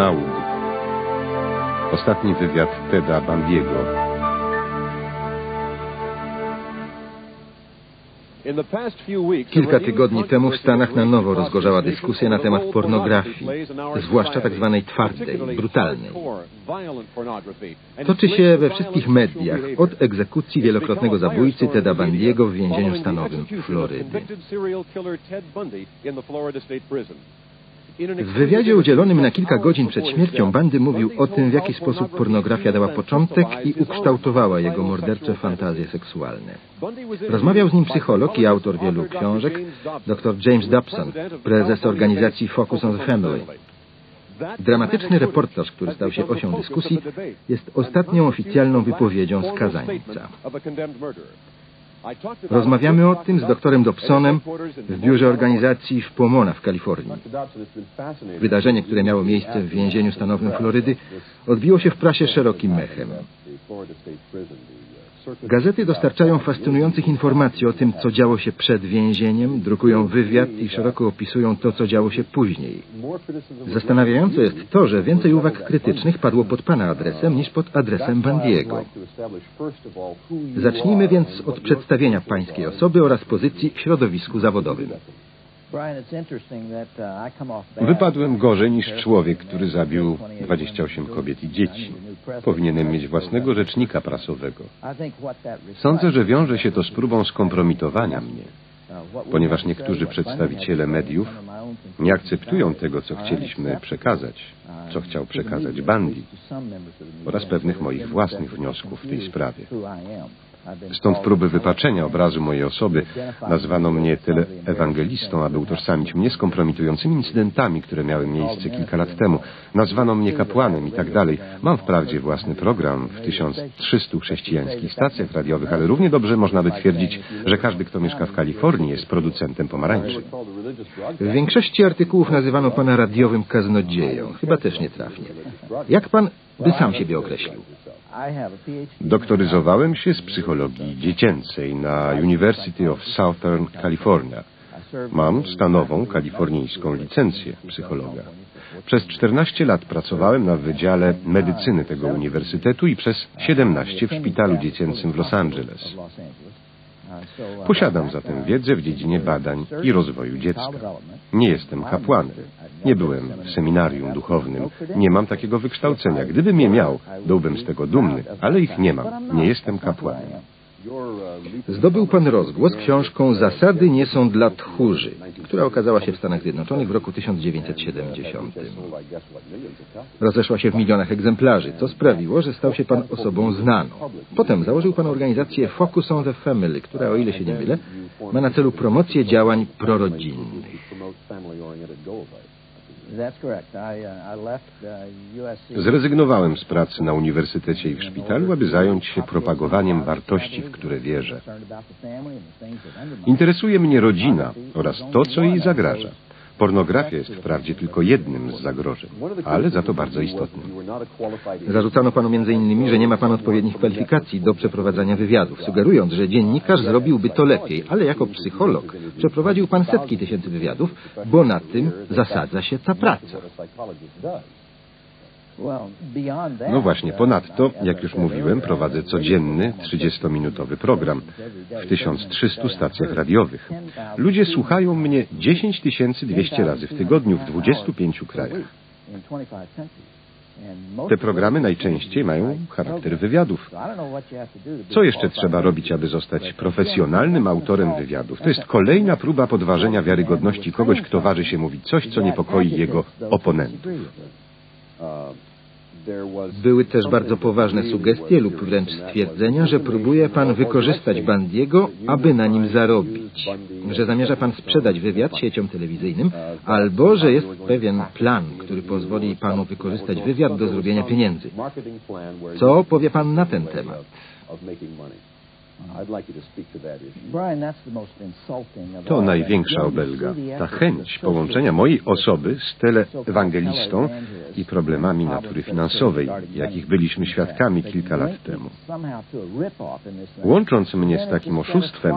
Nauk. Ostatni wywiad Teda Bandiego. Kilka tygodni temu w Stanach na nowo rozgorzała dyskusja na temat pornografii, zwłaszcza tak zwanej twardej, brutalnej. Toczy się we wszystkich mediach od egzekucji wielokrotnego zabójcy Teda Bandiego w więzieniu stanowym Florydy. W wywiadzie udzielonym na kilka godzin przed śmiercią Bandy mówił o tym, w jaki sposób pornografia dała początek i ukształtowała jego mordercze fantazje seksualne. Rozmawiał z nim psycholog i autor wielu książek, dr James Dobson, prezes organizacji Focus on the Family. Dramatyczny reportaż, który stał się osią dyskusji, jest ostatnią oficjalną wypowiedzią skazańca. Rozmawiamy o tym z doktorem Dobsonem w biurze organizacji w Pomona w Kalifornii. Wydarzenie, które miało miejsce w więzieniu stanowym Florydy, odbiło się w prasie szerokim mechem. Gazety dostarczają fascynujących informacji o tym, co działo się przed więzieniem, drukują wywiad i szeroko opisują to, co działo się później. Zastanawiające jest to, że więcej uwag krytycznych padło pod Pana adresem niż pod adresem Bandiego. Zacznijmy więc od przedstawienia Pańskiej osoby oraz pozycji w środowisku zawodowym. Wypadłem gorzej niż człowiek, który zabił 28 kobiet i dzieci. Powinienem mieć własnego rzecznika prasowego. Sądzę, że wiąże się to z próbą skompromitowania mnie, ponieważ niektórzy przedstawiciele mediów nie akceptują tego, co chcieliśmy przekazać, co chciał przekazać Bandi oraz pewnych moich własnych wniosków w tej sprawie. Stąd próby wypaczenia obrazu mojej osoby. Nazwano mnie tyle ewangelistą, aby utożsamić mnie z kompromitującymi incydentami, które miały miejsce kilka lat temu. Nazwano mnie kapłanem i tak dalej. Mam wprawdzie własny program w 1300 chrześcijańskich stacjach radiowych, ale równie dobrze można by twierdzić, że każdy, kto mieszka w Kalifornii, jest producentem pomarańczy. W większości artykułów nazywano pana radiowym kaznodzieją. Chyba też nietrafnie. Jak pan by sam siebie określił? Doktoryzowałem się z psychologii dziecięcej na University of Southern California. Mam stanową kalifornijską licencję psychologa. Przez 14 lat pracowałem na Wydziale Medycyny tego uniwersytetu i przez 17 w szpitalu dziecięcym w Los Angeles. Posiadam zatem wiedzę w dziedzinie badań i rozwoju dziecka. Nie jestem kapłanem. Nie byłem w seminarium duchownym. Nie mam takiego wykształcenia. Gdybym je miał, byłbym z tego dumny, ale ich nie mam. Nie jestem kapłanem. Zdobył pan rozgłos książką Zasady nie są dla tchórzy, która okazała się w Stanach Zjednoczonych w roku 1970. Rozeszła się w milionach egzemplarzy, co sprawiło, że stał się pan osobą znaną. Potem założył pan organizację Focus on the Family, która, o ile się nie mylę, ma na celu promocję działań prorodzinnych. Zrezygnowałem z pracy na uniwersytecie i w szpitalu, aby zająć się propagowaniem wartości, w które wierzę. Interesuje mnie rodzina oraz to, co jej zagraża. Pornografia jest wprawdzie tylko jednym z zagrożeń, ale za to bardzo istotnym. Zarzucano panu innymi, że nie ma pan odpowiednich kwalifikacji do przeprowadzania wywiadów, sugerując, że dziennikarz zrobiłby to lepiej, ale jako psycholog przeprowadził pan setki tysięcy wywiadów, bo na tym zasadza się ta praca. No właśnie, ponadto, jak już mówiłem, prowadzę codzienny 30-minutowy program w 1300 stacjach radiowych. Ludzie słuchają mnie 10 200 razy w tygodniu w 25 krajach. Te programy najczęściej mają charakter wywiadów. Co jeszcze trzeba robić, aby zostać profesjonalnym autorem wywiadów? To jest kolejna próba podważenia wiarygodności kogoś, kto waży się mówić coś, co niepokoi jego oponentów. Były też bardzo poważne sugestie lub wręcz stwierdzenia, że próbuje pan wykorzystać Bandiego, aby na nim zarobić. Że zamierza pan sprzedać wywiad sieciom telewizyjnym, albo że jest pewien plan, który pozwoli panu wykorzystać wywiad do zrobienia pieniędzy. Co powie pan na ten temat? To największa obelga. Ta chęć połączenia mojej osoby z teleewangelistą i problemami natury finansowej, jakich byliśmy świadkami kilka lat temu. Łącząc mnie z takim oszustwem,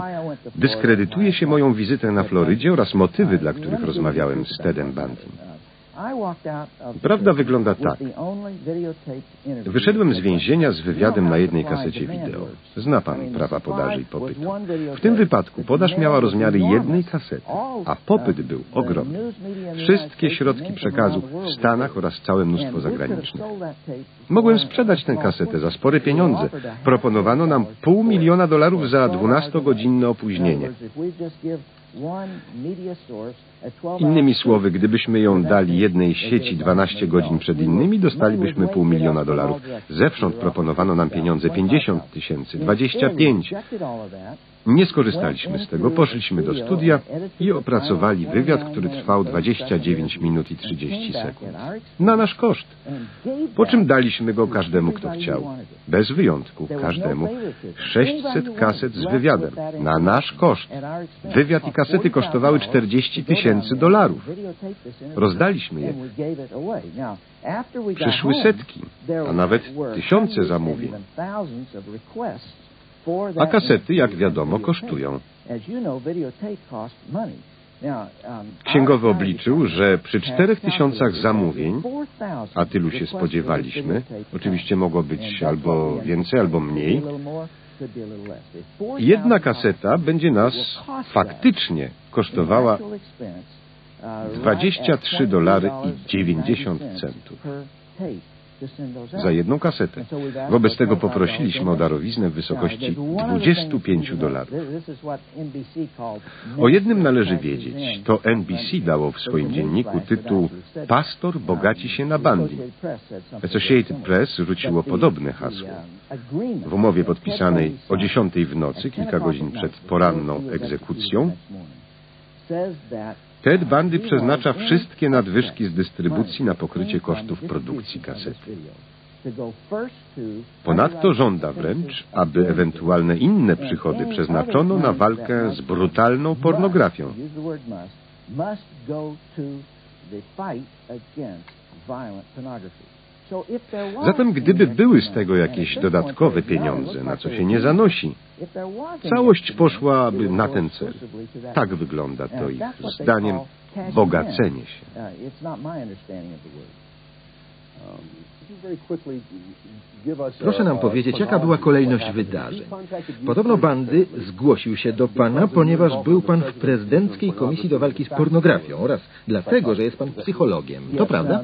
dyskredytuje się moją wizytę na Florydzie oraz motywy, dla których rozmawiałem z Tedem Bandym. Prawda wygląda tak. Wyszedłem z więzienia z wywiadem na jednej kasecie wideo. Zna pan prawa podaży i popytu. W tym wypadku podaż miała rozmiary jednej kasety, a popyt był ogromny. Wszystkie środki przekazu w Stanach oraz całe mnóstwo zagranicznych. Mogłem sprzedać tę kasetę za spore pieniądze. Proponowano nam pół miliona dolarów za 12-godzinne opóźnienie. Innymi słowy, gdybyśmy ją dali jednej sieci 12 godzin przed innymi, dostalibyśmy pół miliona dolarów. Zewsząd proponowano nam pieniądze 50 tysięcy, 25. Nie skorzystaliśmy z tego, poszliśmy do studia i opracowali wywiad, który trwał 29 minut i 30 sekund. Na nasz koszt. Po czym daliśmy go każdemu, kto chciał. Bez wyjątku, każdemu. 600 kaset z wywiadem. Na nasz koszt. Wywiad i kasety kosztowały 40 tysięcy dolarów. Rozdaliśmy je. Przyszły setki, a nawet tysiące zamówień. A kasety, jak wiadomo, kosztują. Księgowy obliczył, że przy czterech tysiącach zamówień, a tylu się spodziewaliśmy, oczywiście mogło być albo więcej, albo mniej, jedna kaseta będzie nas faktycznie kosztowała 23 dolary i 90 centów za jedną kasetę. Wobec tego poprosiliśmy o darowiznę w wysokości 25 dolarów. O jednym należy wiedzieć. To NBC dało w swoim dzienniku tytuł Pastor bogaci się na bandy. Associated Press rzuciło podobne hasło. W umowie podpisanej o 10 w nocy, kilka godzin przed poranną egzekucją, Ted Bundy przeznacza wszystkie nadwyżki z dystrybucji na pokrycie kosztów produkcji kasety. Ponadto żąda wręcz, aby ewentualne inne przychody przeznaczono na walkę z brutalną pornografią. Zatem gdyby były z tego jakieś dodatkowe pieniądze, na co się nie zanosi, całość poszłaby na ten cel. Tak wygląda to ich zdaniem bogacenie się. Proszę nam powiedzieć, jaka była kolejność wydarzeń. Podobno Bandy zgłosił się do pana, ponieważ był pan w prezydenckiej komisji do walki z pornografią oraz dlatego, że jest pan psychologiem. To prawda?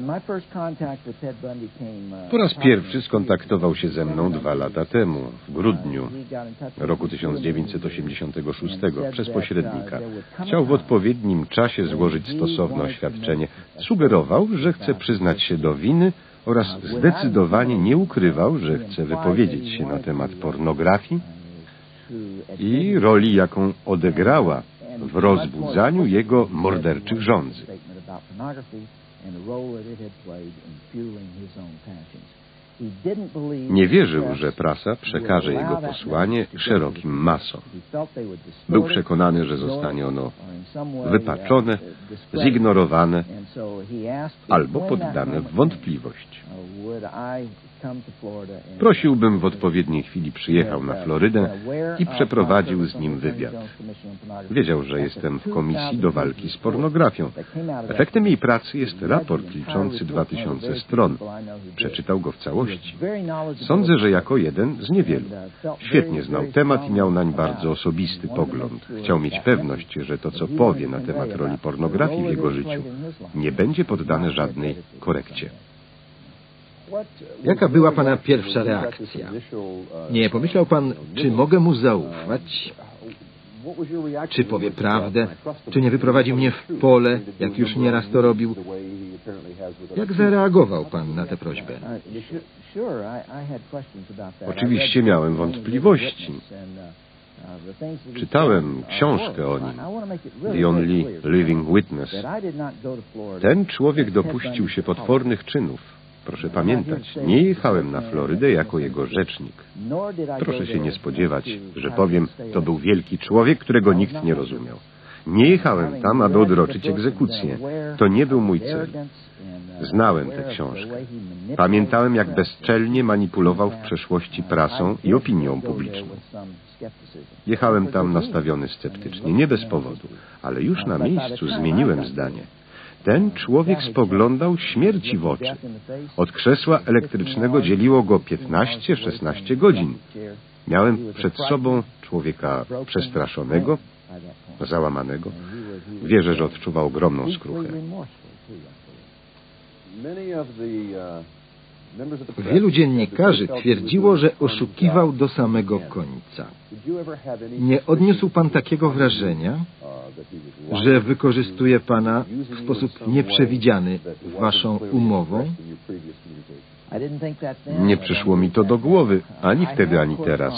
Po raz pierwszy skontaktował się ze mną dwa lata temu, w grudniu roku 1986, przez pośrednika. Chciał w odpowiednim czasie złożyć stosowne oświadczenie. Sugerował, że chce przyznać się do winy oraz zdecydowanie nie ukrywał, że chce wypowiedzieć się na temat pornografii i roli, jaką odegrała w rozbudzaniu jego morderczych rządzy. Nie wierzył, że prasa przekaże jego posłanie szerokim masom. Był przekonany, że zostanie ono wypaczone, zignorowane albo poddane w wątpliwość. Prosiłbym w odpowiedniej chwili przyjechał na Florydę i przeprowadził z nim wywiad. Wiedział, że jestem w komisji do walki z pornografią. Efektem jej pracy jest raport liczący 2000 stron. Przeczytał go w całości. Sądzę, że jako jeden z niewielu. Świetnie znał temat i miał nań bardzo osobisty pogląd. Chciał mieć pewność, że to, co powie na temat roli pornografii w jego życiu, nie będzie poddane żadnej korekcie. Jaka była Pana pierwsza reakcja? Nie pomyślał Pan, czy mogę mu zaufać? Czy powie prawdę? Czy nie wyprowadzi mnie w pole, jak już nieraz to robił? Jak zareagował Pan na tę prośbę? Oczywiście miałem wątpliwości. Czytałem książkę o nim, The Only Living Witness. Ten człowiek dopuścił się potwornych czynów. Proszę pamiętać, nie jechałem na Florydę jako jego rzecznik. Proszę się nie spodziewać, że powiem, to był wielki człowiek, którego nikt nie rozumiał. Nie jechałem tam, aby odroczyć egzekucję. To nie był mój cel. Znałem tę książkę. Pamiętałem, jak bezczelnie manipulował w przeszłości prasą i opinią publiczną. Jechałem tam nastawiony sceptycznie, nie bez powodu, ale już na miejscu zmieniłem zdanie. Ten człowiek spoglądał śmierci w oczy. Od krzesła elektrycznego dzieliło go 15-16 godzin. Miałem przed sobą człowieka przestraszonego, załamanego. Wierzę, że odczuwał ogromną skruchę. Wielu dziennikarzy twierdziło, że oszukiwał do samego końca. Nie odniósł pan takiego wrażenia, że wykorzystuje pana w sposób nieprzewidziany waszą umową? Nie przyszło mi to do głowy, ani wtedy, ani teraz.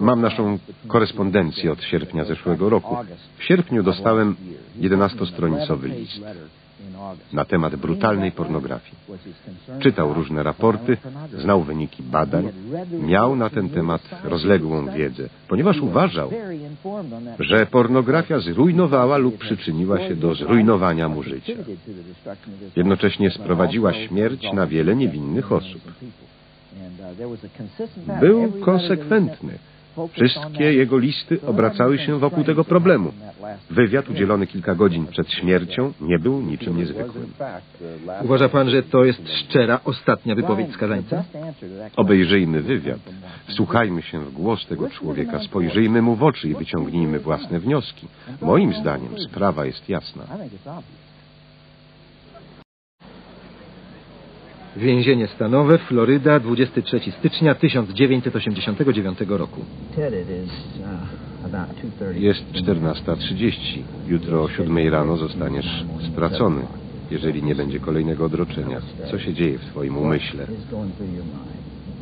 Mam naszą korespondencję od sierpnia zeszłego roku. W sierpniu dostałem 11-stronicowy list na temat brutalnej pornografii. Czytał różne raporty, znał wyniki badań, miał na ten temat rozległą wiedzę, ponieważ uważał, że pornografia zrujnowała lub przyczyniła się do zrujnowania mu życia. Jednocześnie sprowadziła śmierć na wiele niewinnych osób. Był konsekwentny. Wszystkie jego listy obracały się wokół tego problemu. Wywiad udzielony kilka godzin przed śmiercią nie był niczym niezwykłym. Uważa pan, że to jest szczera, ostatnia wypowiedź skazańca? Obejrzyjmy wywiad. Wsłuchajmy się w głos tego człowieka, spojrzyjmy mu w oczy i wyciągnijmy własne wnioski. Moim zdaniem sprawa jest jasna. Więzienie stanowe, Floryda, 23 stycznia 1989 roku. Jest 14.30. Jutro o 7 rano zostaniesz stracony, jeżeli nie będzie kolejnego odroczenia. Co się dzieje w twoim umyśle?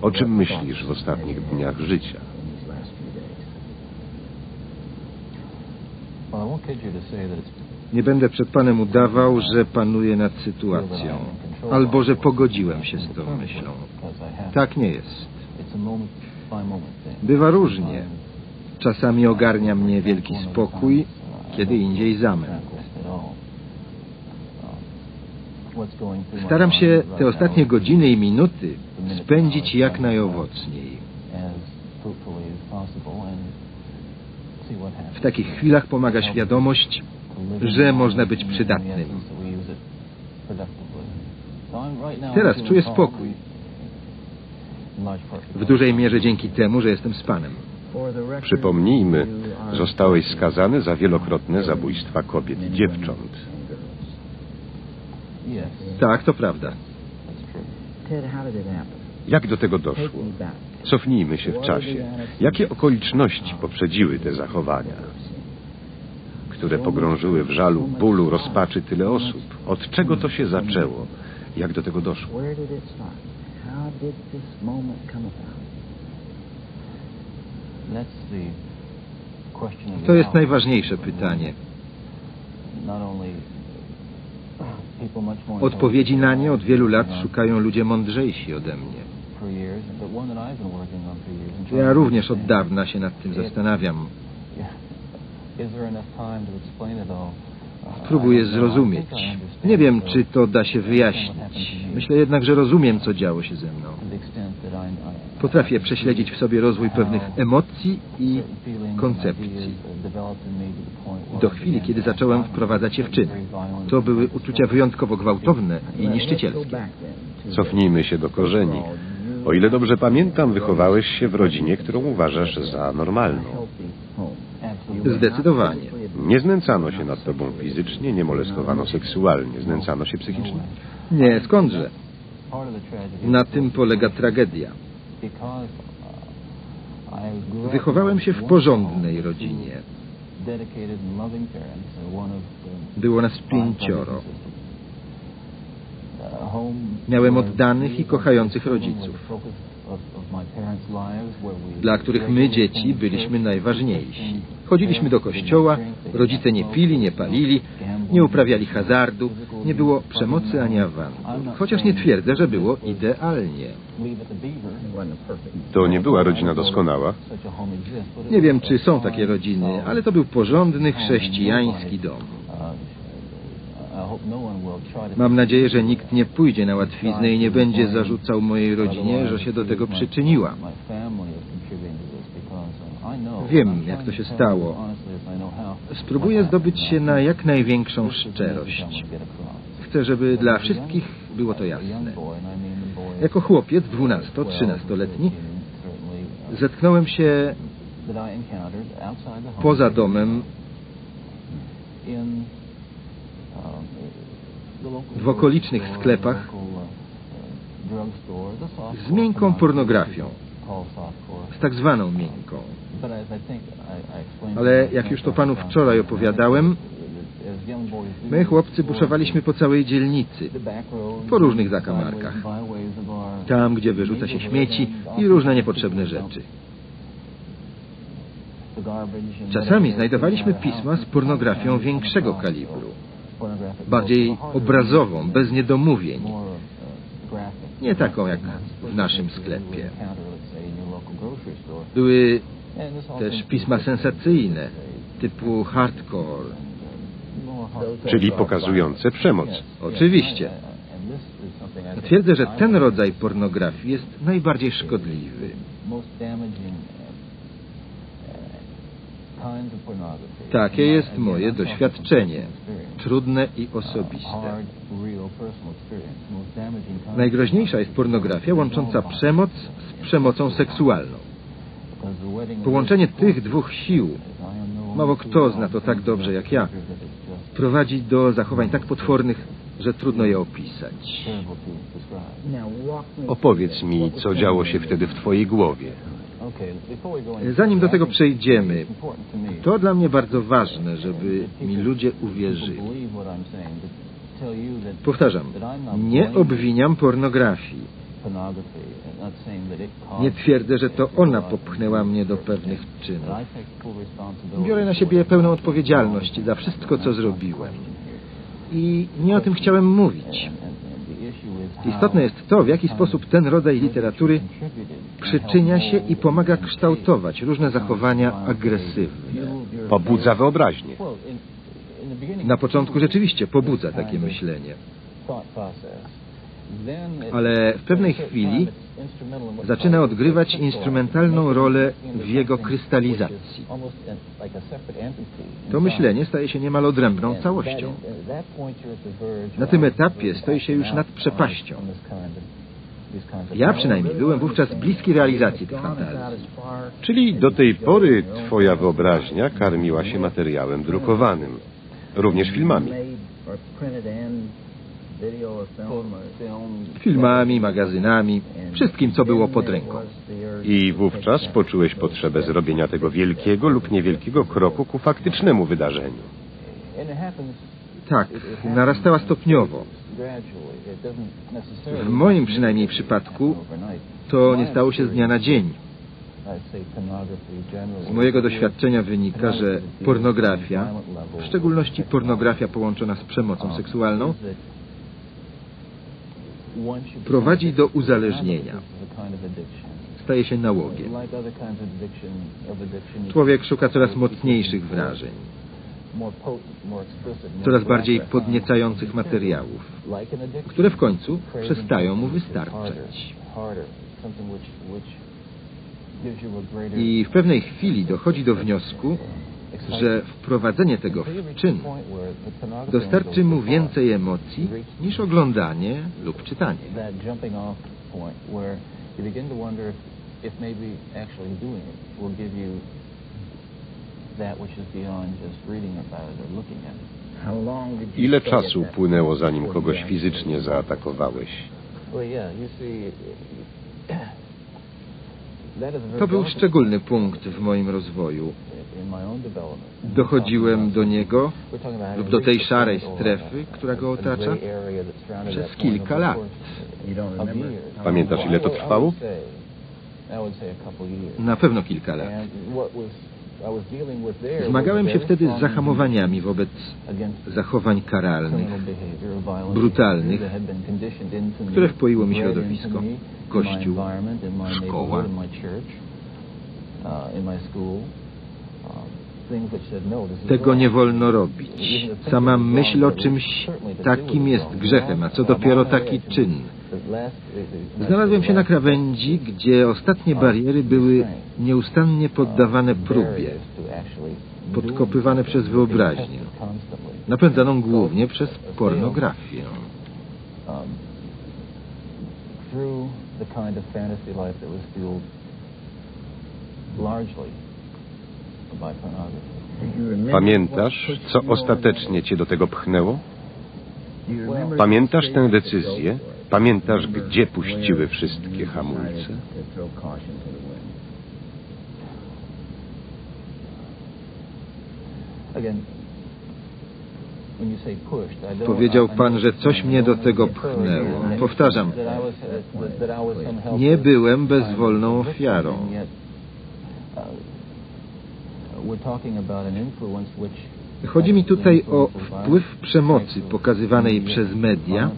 O czym myślisz w ostatnich dniach życia? Nie będę przed panem udawał, że panuję nad sytuacją, albo że pogodziłem się z tą myślą. Tak nie jest. Bywa różnie. Czasami ogarnia mnie wielki spokój, kiedy indziej zamęt. Staram się te ostatnie godziny i minuty spędzić jak najowocniej. W takich chwilach pomaga świadomość, że można być przydatnym. Teraz czuję spokój. W dużej mierze dzięki temu, że jestem z Panem. Przypomnijmy, zostałeś skazany za wielokrotne zabójstwa kobiet i dziewcząt. Tak, to prawda. Jak do tego doszło? Cofnijmy się w czasie. Jakie okoliczności poprzedziły te zachowania, które pogrążyły w żalu, bólu, rozpaczy tyle osób? Od czego to się zaczęło? Jak do tego doszło? To jest najważniejsze pytanie. Odpowiedzi na nie od wielu lat szukają ludzie mądrzejsi ode mnie. Ja również od dawna się nad tym zastanawiam. Próbuję zrozumieć. Nie wiem, czy to da się wyjaśnić. Myślę jednak, że rozumiem, co działo się ze mną. Potrafię prześledzić w sobie rozwój pewnych emocji i koncepcji. Do chwili, kiedy zacząłem wprowadzać je w czyn. To były uczucia wyjątkowo gwałtowne i niszczycielskie. Cofnijmy się do korzeni. O ile dobrze pamiętam, wychowałeś się w rodzinie, którą uważasz za normalną. Zdecydowanie. Nie znęcano się nad tobą fizycznie, nie molestowano seksualnie, znęcano się psychicznie. Nie, skądże? Na tym polega tragedia. Wychowałem się w porządnej rodzinie. Było nas pięcioro. Miałem oddanych i kochających rodziców, dla których my, dzieci, byliśmy najważniejsi. Chodziliśmy do kościoła, rodzice nie pili, nie palili, nie uprawiali hazardu, nie było przemocy ani awantur. Chociaż nie twierdzę, że było idealnie. To nie była rodzina doskonała? Nie wiem, czy są takie rodziny, ale to był porządny chrześcijański dom. Mam nadzieję, że nikt nie pójdzie na łatwiznę i nie będzie zarzucał mojej rodzinie, że się do tego przyczyniła. Wiem, jak to się stało. Spróbuję zdobyć się na jak największą szczerość. Chcę, żeby dla wszystkich było to jasne. Jako chłopiec 12-13-letni zetknąłem się poza domem w okolicznych sklepach z miękką pornografią, z tak zwaną miękką. Ale jak już to panu wczoraj opowiadałem, my chłopcy buszowaliśmy po całej dzielnicy, po różnych zakamarkach. Tam, gdzie wyrzuca się śmieci i różne niepotrzebne rzeczy. Czasami znajdowaliśmy pisma z pornografią większego kalibru, bardziej obrazową, bez niedomówień. Nie taką jak w naszym sklepie. Były też pisma sensacyjne, typu hardcore. Czyli pokazujące przemoc. Oczywiście. Twierdzę, że ten rodzaj pornografii jest najbardziej szkodliwy. Takie jest moje doświadczenie, trudne i osobiste. Najgroźniejsza jest pornografia łącząca przemoc z przemocą seksualną. Połączenie tych dwóch sił, mało kto zna to tak dobrze jak ja, prowadzi do zachowań tak potwornych, że trudno je opisać. Opowiedz mi, co działo się wtedy w twojej głowie. Zanim do tego przejdziemy, to dla mnie bardzo ważne, żeby mi ludzie uwierzyli. Powtarzam, nie obwiniam pornografii. Nie twierdzę, że to ona popchnęła mnie do pewnych czynów. Biorę na siebie pełną odpowiedzialność za wszystko, co zrobiłem. I nie o tym chciałem mówić. Istotne jest to, w jaki sposób ten rodzaj literatury przyczynia się i pomaga kształtować różne zachowania agresywne. Pobudza wyobraźnię. Na początku rzeczywiście pobudza takie myślenie. Ale w pewnej chwili zaczyna odgrywać instrumentalną rolę w jego krystalizacji. To myślenie staje się niemal odrębną całością. Na tym etapie stoi się już nad przepaścią. Ja przynajmniej byłem wówczas bliski realizacji tych fantazji. Czyli do tej pory twoja wyobraźnia karmiła się materiałem drukowanym, również filmami. Filmami, magazynami, wszystkim, co było pod ręką. I wówczas poczułeś potrzebę zrobienia tego wielkiego lub niewielkiego kroku ku faktycznemu wydarzeniu. Tak, narastała stopniowo. W moim przynajmniej przypadku to nie stało się z dnia na dzień. Z mojego doświadczenia wynika, że pornografia, w szczególności pornografia połączona z przemocą seksualną, prowadzi do uzależnienia. Staje się nałogiem. Człowiek szuka coraz mocniejszych wrażeń, coraz bardziej podniecających materiałów, które w końcu przestają mu wystarczać. I w pewnej chwili dochodzi do wniosku, że wprowadzenie tego w czyn dostarczy mu więcej emocji niż oglądanie lub czytanie. Ile czasu upłynęło, zanim kogoś fizycznie zaatakowałeś? To był szczególny punkt w moim rozwoju. Dochodziłem do niego lub do tej szarej strefy, która go otacza, przez kilka lat. Pamiętasz, ile to trwało? Na pewno kilka lat. Zmagałem się wtedy z zahamowaniami wobec zachowań karalnych, brutalnych, które wpoiło mi środowisko, kościół, szkoła. Tego nie wolno robić. Sama myśl o czymś takim jest grzechem, a co dopiero taki czyn. Znalazłem się na krawędzi, gdzie ostatnie bariery były nieustannie poddawane próbie. podkopywane przez wyobraźnię, napędzaną głównie przez pornografię. the kind of fantasy life that was fueled largely. Pamiętasz, co ostatecznie cię do tego pchnęło? Pamiętasz tę decyzję? Pamiętasz, gdzie puściły wszystkie hamulce? Powiedział pan, że coś mnie do tego pchnęło. Powtarzam, nie byłem bezwolną ofiarą. Chodzi mi tutaj o wpływ przemocy pokazywanej przez media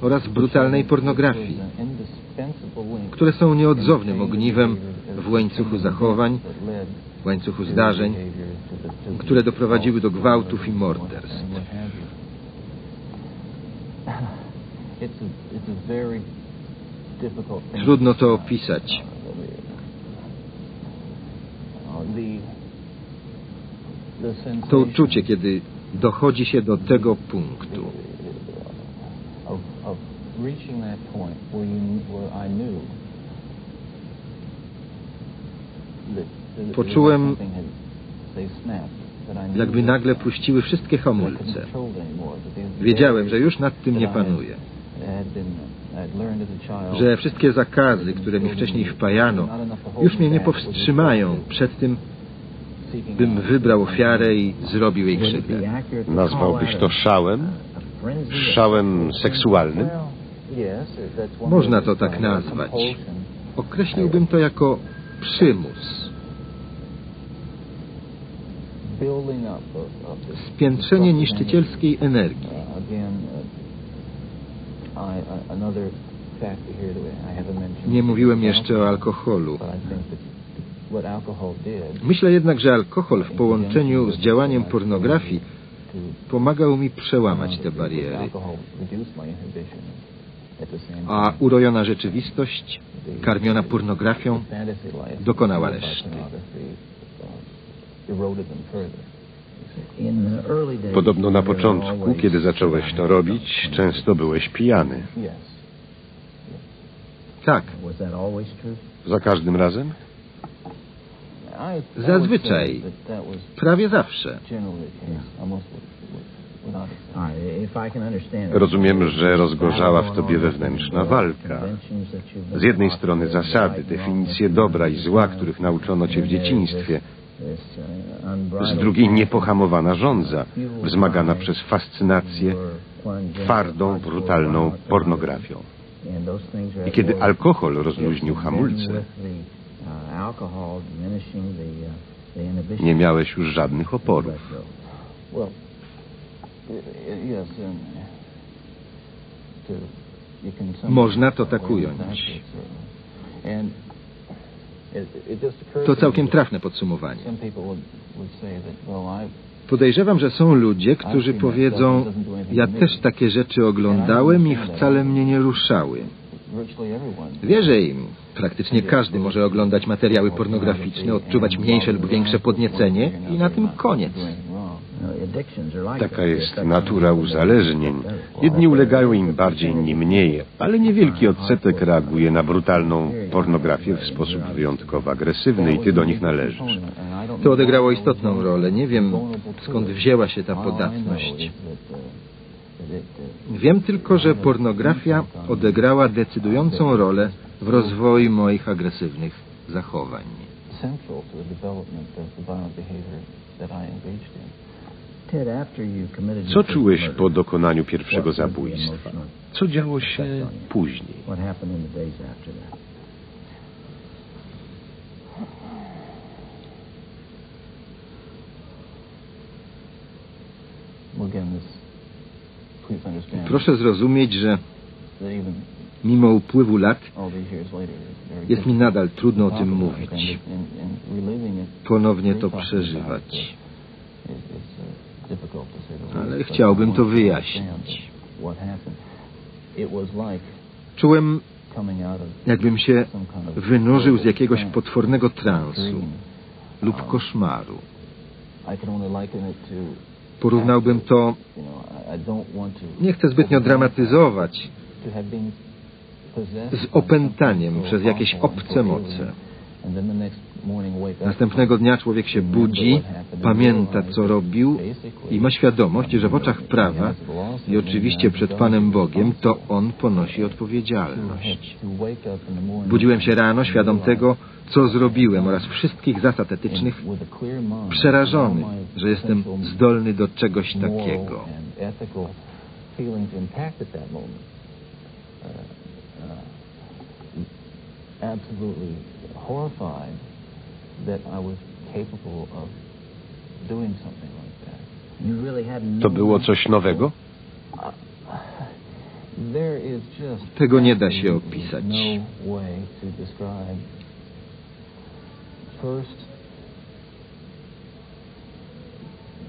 oraz brutalnej pornografii, które są nieodzownym ogniwem w łańcuchu zachowań, w łańcuchu zdarzeń, które doprowadziły do gwałtów i morderstw. Trudno to opisać. To uczucie, kiedy dochodzi się do tego punktu. Poczułem, Jakby nagle puściły wszystkie hamulce. Wiedziałem, że już nad tym nie panuję. Że wszystkie zakazy, które mi wcześniej wpajano, już mnie nie powstrzymają przed tym, bym wybrał ofiarę i zrobił jej krzywdę. Nazwałbyś to szałem? Szałem seksualnym? Można to tak nazwać. Określiłbym to jako przymus, spiętrzenie niszczycielskiej energii. Nie mówiłem jeszcze o alkoholu. Myślę jednak, że alkohol w połączeniu z działaniem pornografii pomagał mi przełamać te bariery. A urojona rzeczywistość, karmiona pornografią, dokonała reszty. uh. Podobno na początku, kiedy zacząłeś to robić, często byłeś pijany. Tak, Za każdym razem? Zazwyczaj. prawie zawsze. Rozumiem, że rozgorzała w tobie wewnętrzna walka. Z jednej strony zasady, definicje dobra i zła, których nauczono cię w dzieciństwie. Z drugiej niepohamowana żądza, wzmagana przez fascynację twardą, brutalną pornografią. I kiedy alkohol rozluźnił hamulce, nie miałeś już żadnych oporów. Y- y- um, Można to tak ująć. Occurred To całkiem trafne podsumowanie. Podejrzewam, że są ludzie, którzy powiedzą, ja też takie rzeczy oglądałem i wcale mnie nie ruszały. Wierzę im. Praktycznie każdy może oglądać materiały pornograficzne, odczuwać mniejsze lub większe podniecenie i na tym koniec. Taka jest natura uzależnień. Jedni ulegają im bardziej, inni mniej, ale niewielki odsetek reaguje na brutalną pornografię w sposób wyjątkowo agresywny i ty do nich należysz. To odegrało istotną rolę. Nie wiem, skąd wzięła się ta podatność. Wiem tylko, że pornografia odegrała decydującą rolę w rozwoju moich agresywnych zachowań. Co czułeś po dokonaniu pierwszego zabójstwa? Co działo się później? Proszę zrozumieć, że mimo upływu lat jest mi nadal trudno o tym mówić, ponownie to przeżywać. uh, Ale chciałbym to wyjaśnić. Czułem, jakbym się wynurzył z jakiegoś potwornego transu dream. lub koszmaru. Porównałbym to nie chcę zbytnio dramatyzować, to have been possessed z opętaniem przez jakieś obce moce. Następnego dnia człowiek się budzi, pamięta co robił i ma świadomość, że w oczach prawa i oczywiście przed Panem Bogiem to On ponosi odpowiedzialność. Budziłem się rano świadom tego, co zrobiłem oraz wszystkich zasad etycznych, przerażony, że jestem zdolny do czegoś takiego. Absolutely horrified that I was capable of doing something like that. You really had no To było coś nowego? There is just Tego nie da się opisać. No way to describe. First,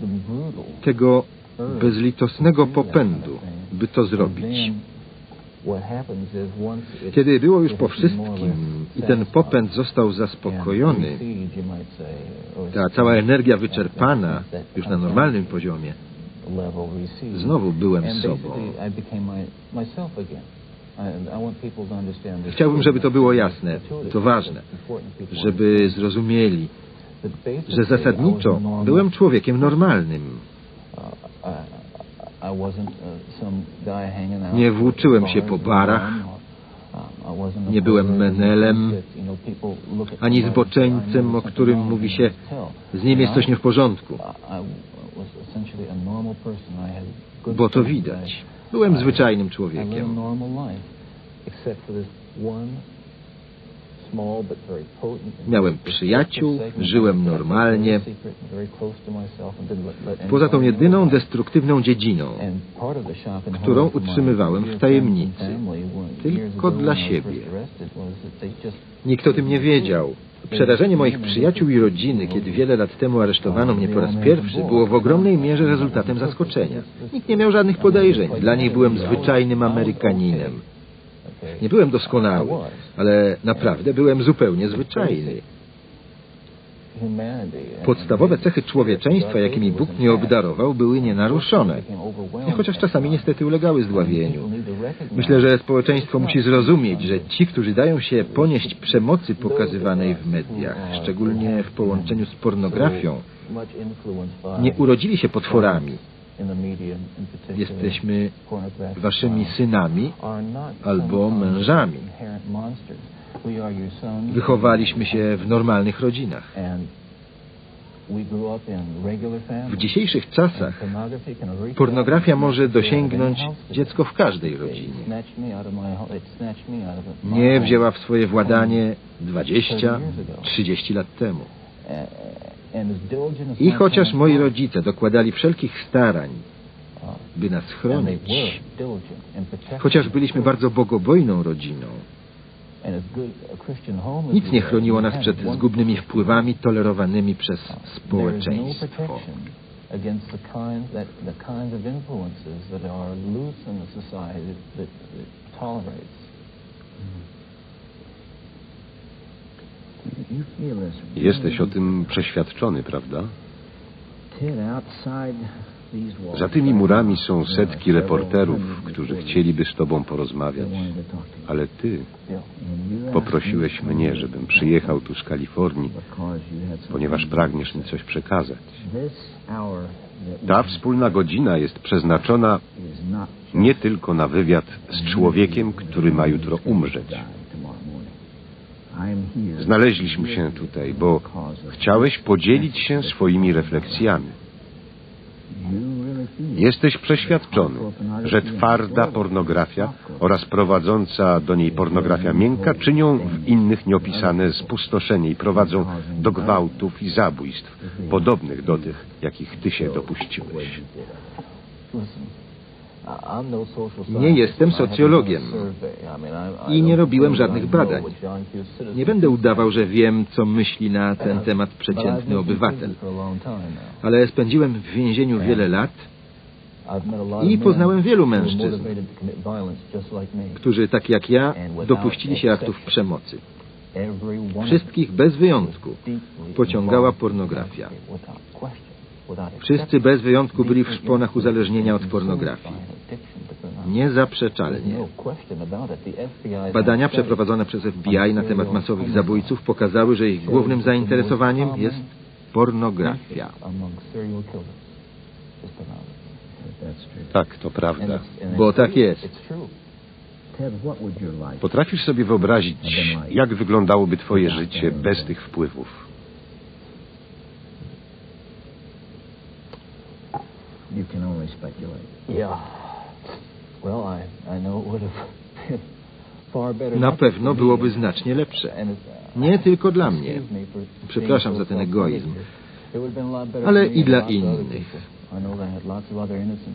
the brutal Tego bezlitosnego popędu, by to zrobić. Kiedy było już po wszystkim i ten popęd został zaspokojony, ta cała energia wyczerpana już na normalnym poziomie, znowu byłem sobą. Chciałbym, żeby to było jasne, to ważne, żeby zrozumieli, że zasadniczo byłem człowiekiem normalnym. Nie włóczyłem się po barach, nie byłem menelem, ani zboczeńcem, o którym mówi się, z nim jest coś nie w porządku, bo to widać. Byłem zwyczajnym człowiekiem. Miałem przyjaciół, żyłem normalnie, poza tą jedyną destruktywną dziedziną, którą utrzymywałem w tajemnicy, tylko dla siebie. Nikt o tym nie wiedział. Przerażenie moich przyjaciół i rodziny, kiedy wiele lat temu aresztowano mnie po raz pierwszy, było w ogromnej mierze rezultatem zaskoczenia. Nikt nie miał żadnych podejrzeń. Dla nich byłem zwyczajnym Amerykaninem. Nie byłem doskonały, ale naprawdę byłem zupełnie zwyczajny. Podstawowe cechy człowieczeństwa, jakimi Bóg mnie obdarował, były nienaruszone, chociaż czasami niestety ulegały zdławieniu. Myślę, że społeczeństwo musi zrozumieć, że ci, którzy dają się ponieść przemocy pokazywanej w mediach, szczególnie w połączeniu z pornografią, nie urodzili się potworami. Jesteśmy waszymi synami albo mężami. Wychowaliśmy się w normalnych rodzinach. W dzisiejszych czasach pornografia może dosięgnąć dziecko w każdej rodzinie. Nie wzięła w swoje władanie 20, 30 lat temu. I chociaż moi rodzice dokładali wszelkich starań, by nas chronić, chociaż byliśmy bardzo bogobojną rodziną, nic nie chroniło nas przed zgubnymi wpływami tolerowanymi przez społeczeństwo. Jesteś o tym przeświadczony, prawda? Za tymi murami są setki reporterów, którzy chcieliby z tobą porozmawiać. Ale ty poprosiłeś mnie, żebym przyjechał tu z Kalifornii, ponieważ pragniesz mi coś przekazać. Ta wspólna godzina jest przeznaczona nie tylko na wywiad z człowiekiem, który ma jutro umrzeć. Znaleźliśmy się tutaj, bo chciałeś podzielić się swoimi refleksjami. Jesteś przeświadczony, że twarda pornografia oraz prowadząca do niej pornografia miękka czynią w innych nieopisane spustoszenie i prowadzą do gwałtów i zabójstw, podobnych do tych, jakich ty się dopuściłeś. Nie jestem socjologiem i nie robiłem żadnych badań. Nie będę udawał, że wiem, co myśli na ten temat przeciętny obywatel. Ale spędziłem w więzieniu wiele lat i poznałem wielu mężczyzn, którzy, tak jak ja, dopuścili się aktów przemocy. Wszystkich bez wyjątku pociągała pornografia. Wszyscy bez wyjątku byli w szponach uzależnienia od pornografii. Niezaprzeczalnie. Badania przeprowadzone przez FBI na temat masowych zabójców pokazały, że ich głównym zainteresowaniem jest pornografia. Tak, to prawda. Bo tak jest. Potrafisz sobie wyobrazić, jak wyglądało twoje życie bez tych wpływów? You can only speculate. Yeah. Well, I, I know it would have been far better. Na pewno byłoby znacznie lepsze. It's- Nie tylko dla mnie. Przepraszam za ten egoizm. Ale i dla innych.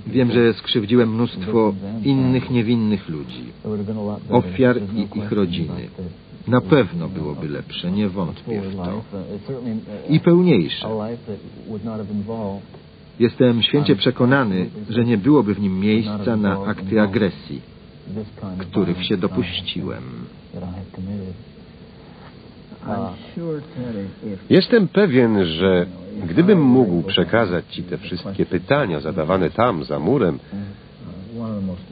I I Wiem, że skrzywdziłem mnóstwo innych niewinnych ludzi. Ofiar There's no i ich rodziny. Na pewno byłoby lepsze, nie wątpię w to. uh, uh, I pełniejsze. Jestem święcie przekonany, że nie byłoby w nim miejsca na akty agresji, których się dopuściłem. Jestem pewien, że gdybym mógł przekazać ci te wszystkie pytania zadawane tam, za murem,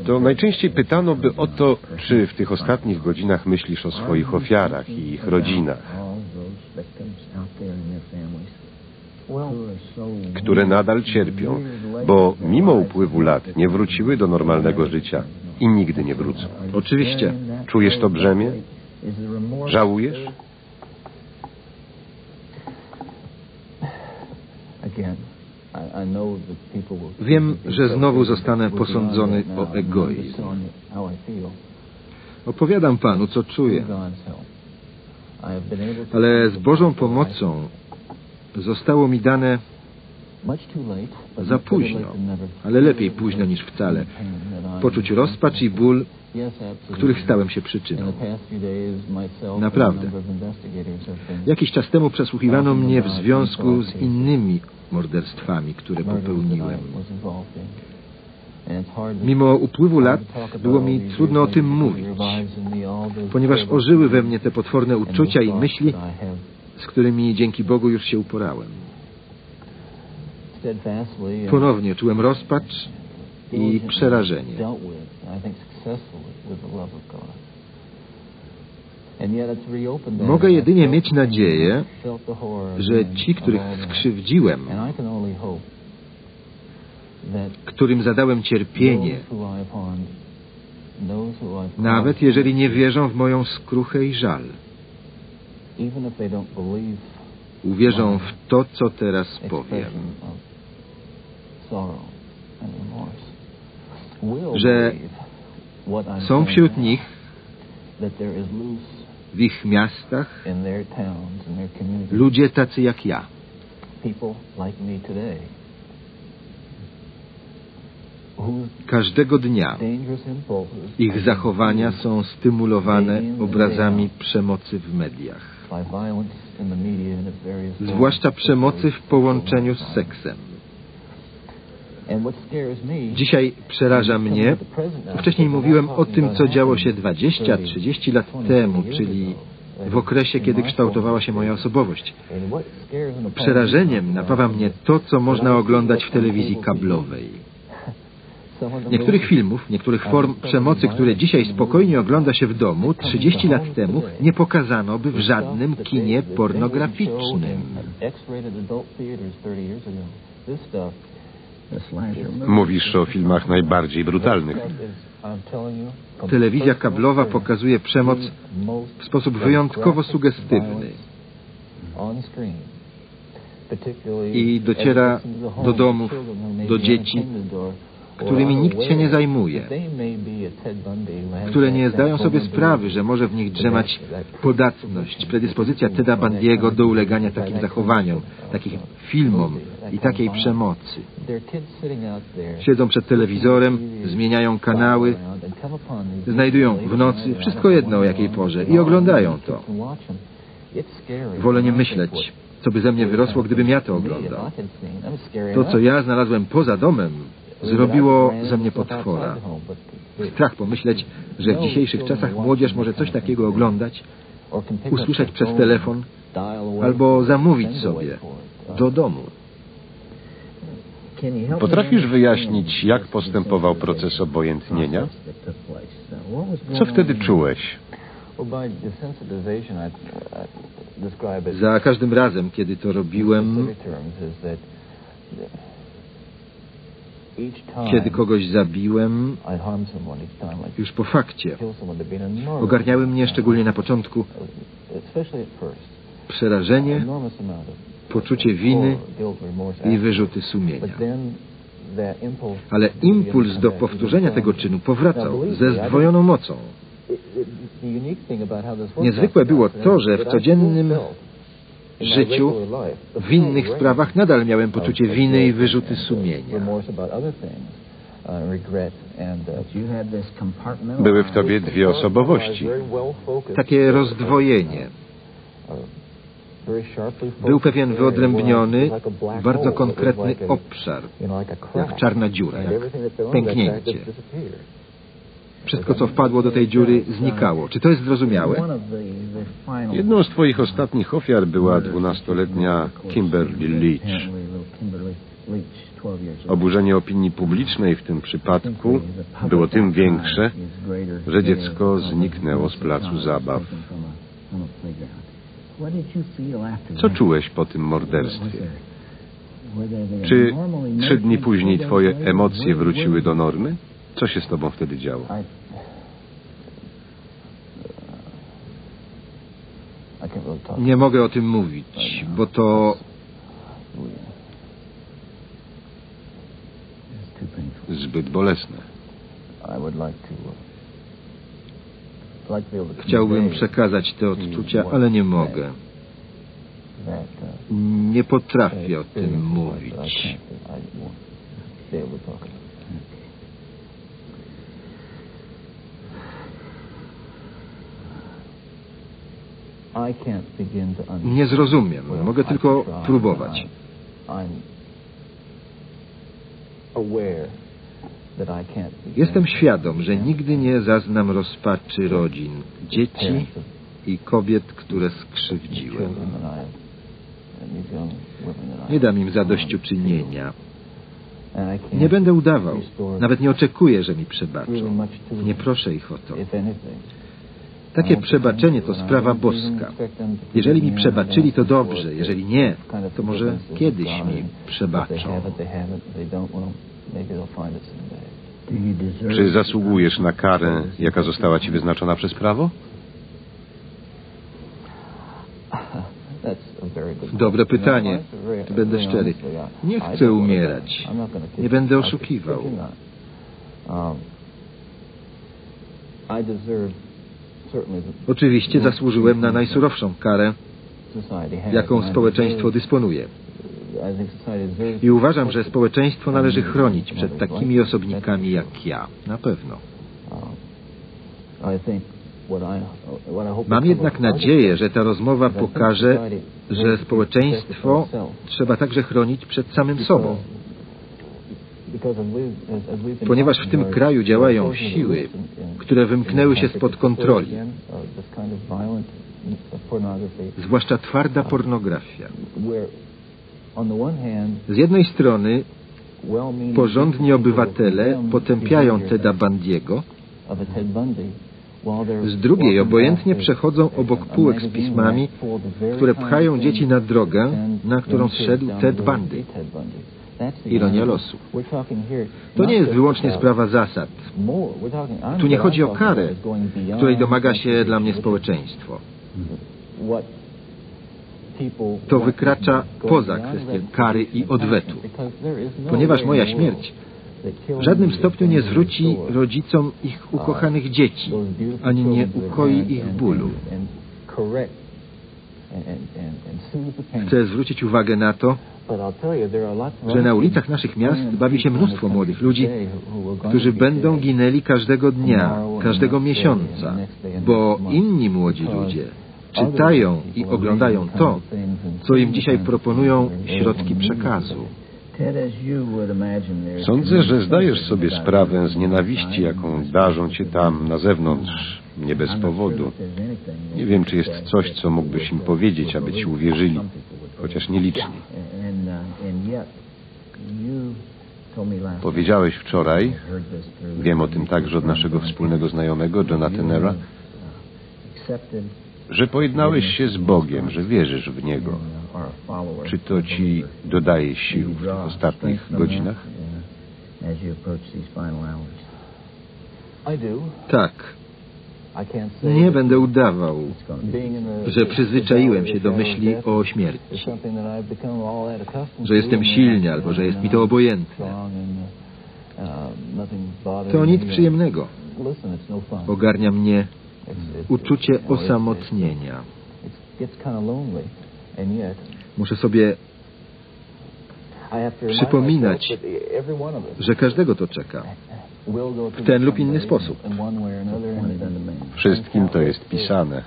to najczęściej pytano by o to, czy w tych ostatnich godzinach myślisz o swoich ofiarach i ich rodzinach, które nadal cierpią, bo mimo upływu lat nie wróciły do normalnego życia i nigdy nie wrócą. Oczywiście. Czujesz to brzemię? Żałujesz? Wiem, że znowu zostanę posądzony o egoizm. Opowiadam panu, co czuję, ale z Bożą pomocą zostało mi dane za późno, ale lepiej późno niż wcale, poczuć rozpacz i ból, których stałem się przyczyną. Naprawdę. Jakiś czas temu przesłuchiwano mnie w związku z innymi morderstwami, które popełniłem. Mimo upływu lat było mi trudno o tym mówić, ponieważ ożyły we mnie te potworne uczucia i myśli, z którymi dzięki Bogu już się uporałem. Ponownie czułem rozpacz i przerażenie. Mogę jedynie mieć nadzieję, że ci, których skrzywdziłem, którym zadałem cierpienie, nawet jeżeli nie wierzą w moją skruchę i żal, uwierzą w to, co teraz powiem, expression of sorrow and remorse, will że są wśród nich, w ich miastach, ludzie tacy jak ja, każdego dnia ich zachowania są stymulowane obrazami przemocy w mediach, zwłaszcza przemocy w połączeniu z seksem. Dzisiaj przeraża mnie, wcześniej mówiłem o tym, co działo się 20-30 lat temu, czyli w okresie, kiedy kształtowała się moja osobowość. Przerażeniem napawa mnie to, co można oglądać w telewizji kablowej. Niektórych filmów, niektórych form przemocy, które dzisiaj spokojnie ogląda się w domu, 30 lat temu nie pokazano by w żadnym kinie pornograficznym. Mówisz o filmach najbardziej brutalnych. Telewizja kablowa pokazuje przemoc w sposób wyjątkowo sugestywny i dociera do domów, do dzieci, którymi nikt się nie zajmuje, które nie zdają sobie sprawy, że może w nich drzemać podatność, predyspozycja Teda Bandiego do ulegania takim zachowaniom, takim filmom i takiej przemocy. Siedzą przed telewizorem, zmieniają kanały, znajdują w nocy, wszystko jedno o jakiej porze i oglądają to. Wolę nie myśleć, co by ze mnie wyrosło, gdybym ja to oglądał. To, co ja znalazłem poza domem, zrobiło ze mnie potwora. Strach pomyśleć, że w dzisiejszych czasach młodzież może coś takiego oglądać, usłyszeć przez telefon albo zamówić sobie do domu. Potrafisz wyjaśnić, jak postępował proces obojętnienia? Co wtedy czułeś? Za każdym razem, kiedy to robiłem, kiedy kogoś zabiłem, już po fakcie, ogarniały mnie szczególnie na początku. Przerażenie, poczucie winy i wyrzuty sumienia. Ale impuls do powtórzenia tego czynu powracał ze zdwojoną mocą. Niezwykłe było to, że w codziennym życiu, w innych sprawach nadal miałem poczucie winy i wyrzuty sumienia. Były w tobie dwie osobowości. Takie rozdwojenie. Był pewien wyodrębniony, bardzo konkretny obszar, jak czarna dziura, jak pęknięcie. Wszystko, co wpadło do tej dziury, znikało. Czy to jest zrozumiałe? Jedną z twoich ostatnich ofiar była dwunastoletnia Kimberly Leach. Kimberly Leach, 12 years old. Oburzenie opinii publicznej w tym przypadku było tym większe, że dziecko zniknęło z placu zabaw. Co czułeś po tym morderstwie? Czy trzy dni później twoje emocje wróciły do normy? Co się z tobą wtedy działo? Talk. Nie mogę o tym mówić, bo to Zbyt bolesne. Uh, chciałbym przekazać te odczucia, ale nie mogę. uh, Nie potrafię o tym mówić. but I can't. I won't be able to talk about it. I can't begin to understand. Nie zrozumiem. Mogę tylko próbować. Jestem świadom, że nigdy nie zaznam rozpaczy rodzin, dzieci i kobiet, które skrzywdziłem. Nie dam im zadośćuczynienia. Nie będę udawał. Nawet nie oczekuję, że mi przebaczą. Nie proszę ich o to. Takie przebaczenie to sprawa boska. Jeżeli mi przebaczyli, to dobrze. Jeżeli nie, to może kiedyś mi przebaczą. Czy zasługujesz na karę, jaka została ci wyznaczona przez prawo? Dobre pytanie. Będę szczery. Nie chcę umierać. Nie będę oszukiwał. Oczywiście zasłużyłem na najsurowszą karę, jaką społeczeństwo dysponuje. I uważam, że społeczeństwo należy chronić przed takimi osobnikami jak ja. Na pewno. Mam jednak nadzieję, że ta rozmowa pokaże, że społeczeństwo trzeba także chronić przed samym sobą. Ponieważ w tym kraju działają siły, które wymknęły się spod kontroli, zwłaszcza twarda pornografia. Z jednej strony porządni obywatele potępiają Teda Bandiego, z drugiej obojętnie przechodzą obok półek z pismami, które pchają dzieci na drogę, na którą zszedł Ted Bundy. Ironia losu. To nie jest wyłącznie sprawa zasad. Tu nie chodzi o karę, której domaga się dla mnie społeczeństwo. To wykracza poza kwestię kary i odwetu. Ponieważ moja śmierć w żadnym stopniu nie zwróci rodzicom ich ukochanych dzieci, ani nie ukoi ich bólu. Chcę zwrócić uwagę na to, że na ulicach naszych miast bawi się mnóstwo młodych ludzi, którzy będą ginęli każdego dnia, każdego miesiąca, bo inni młodzi ludzie czytają i oglądają to, co im dzisiaj proponują środki przekazu. Sądzę, że zdajesz sobie sprawę z nienawiści, jaką darzą cię tam na zewnątrz, nie bez powodu. Nie wiem, czy jest coś, co mógłbyś im powiedzieć, aby ci uwierzyli, chociaż last Powiedziałeś wczoraj, wiem o tym także od naszego wspólnego znajomego Jonathanera, że pojednałeś się z Bogiem, że wierzysz w Niego. Czy to ci dodaje sił w tych ostatnich godzinach? Tak, nie będę udawał, że przyzwyczaiłem się do myśli o śmierci, że jestem silny albo że jest mi uh, to obojętne. uh, bothers To nic przyjemnego. No. Ogarnia mnie uczucie it's- osamotnienia. Muszę sobie, Przypominać, że każdego to czeka. W ten lub inny sposób. Wszystkim to jest pisane.